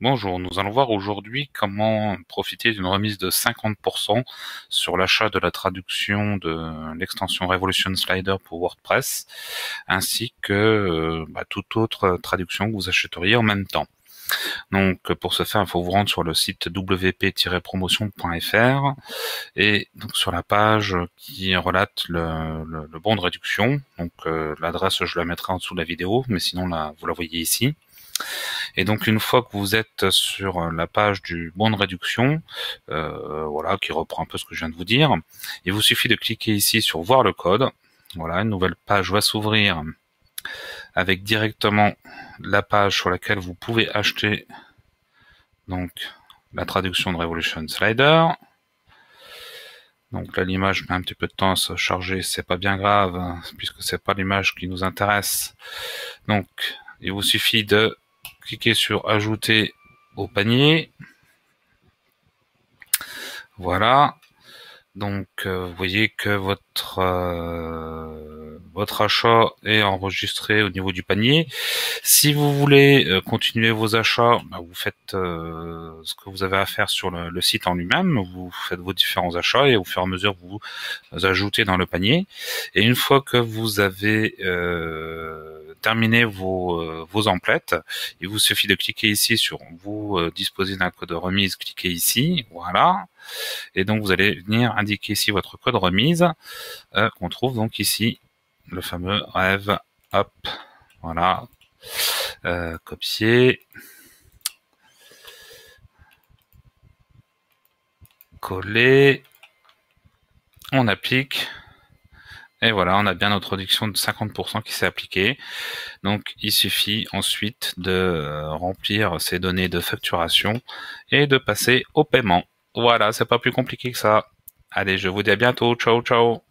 Bonjour, nous allons voir aujourd'hui comment profiter d'une remise de 50% sur l'achat de la traduction de l'extension Revolution Slider pour WordPress, ainsi que euh, bah, toute autre traduction que vous achèteriez en même temps. Donc pour ce faire, il faut vous rendre sur le site wp-promotion.fr et donc sur la page qui relate le, bon de réduction. Donc euh, l'adresse je la mettrai en dessous de la vidéo, mais sinon là vous la voyez ici. Et donc une fois que vous êtes sur la page du bon de réduction, euh, voilà, qui reprend un peu ce que je viens de vous dire, il vous suffit de cliquer ici sur voir le code. Voilà, une nouvelle page va s'ouvrir avec directement la page sur laquelle vous pouvez acheter donc la traduction de Revolution Slider. Donc là l'image met un petit peu de temps à se charger, c'est pas bien grave, hein, puisque c'est pas l'image qui nous intéresse. Donc il vous suffit de cliquez sur ajouter au panier. Voilà. Donc euh, vous voyez que votre euh, votre achat est enregistré au niveau du panier. Si vous voulez euh, continuer vos achats, bah, vous faites ce que vous avez à faire sur le, site en lui-même. Vous faites vos différents achats et au fur et à mesure vous, vous ajoutez dans le panier. Et une fois que vous avez euh, vos emplettes, il vous suffit de cliquer ici sur vous euh, disposer d'un code de remise, cliquez ici, voilà. Et donc vous allez venir indiquer ici votre code remise euh, qu'on trouve donc ici, le fameux rêve, hop, voilà, copier, coller, on applique, et voilà, on a bien notre réduction de 50% qui s'est appliquée. Donc il suffit ensuite de euh, remplir ces données de facturation et de passer au paiement. Voilà, c'est pas plus compliqué que ça. Allez, je vous dis à bientôt. Ciao, ciao.